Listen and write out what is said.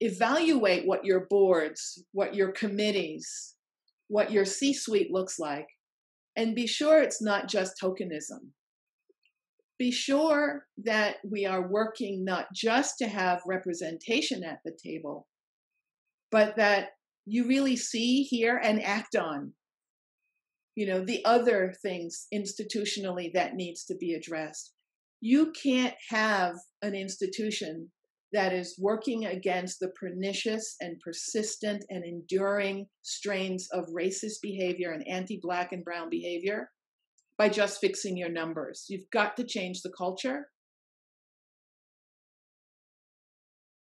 evaluate what your boards, what your committees, what your C suite looks like, and be sure it's not just tokenism. Be sure that we are working not just to have representation at the table, but that you really see, hear, and act on you know the other things institutionally that needs to be addressed you can't have an institution that is working against the pernicious and persistent and enduring strains of racist behavior and anti black and brown behavior by just fixing your numbers. You've got to change the culture.